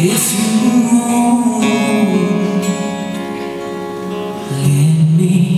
If you won't let me